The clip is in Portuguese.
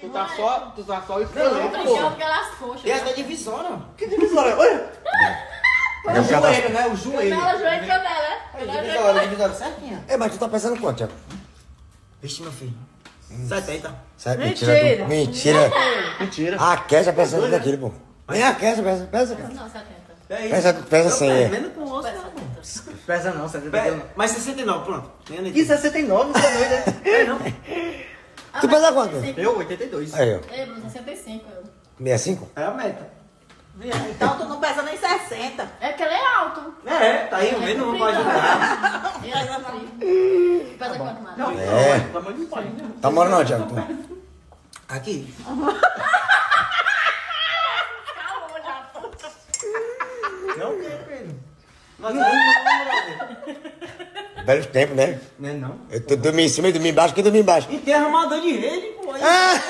Tu tá só, tu tá só Brincando pô. Tem até divisória. Que divisória? Olha! É O joelho, né? O joelho. Canela, joelho e canela. É, e divisória, divisória certinha. É, mas tu tá pensando quanto, Thiago? Vixe, meu filho. 70. Sabe, Mentira. mentira. tu- Mentira. Mentira. A Kesha pesa tudo aquilo, pô. Nem a Kesha pesa, pesa, cara. Não, 70. É isso. Pesa, pesa 100, é. Menos com osso, Pesa não. 70. Pesa não, 70 Pe- quilos não. Mas 69, pronto. Nem a Que Letícia. 69, você é doido, né? É, não. Tu pesa quanto? Eu, 82. Aí, ó. Ei, Bruno, 65. eu. 65? É a meta. Então tu não pesa nem 60. É que ele é alto. É, tá aí, o menos um pode ajudar. Ele é frio. Pesa quanto, mano? Não, É. pelo amor de Deus. Tá morando não, Thiago? Aqui. Não, o que, Pedro? Nós não vamos Belos tempos, né? Não é não. Eu tô dormindo em cima e dormi embaixo, quem dormia embaixo? E tem armador de rede, pô. aí. Ah!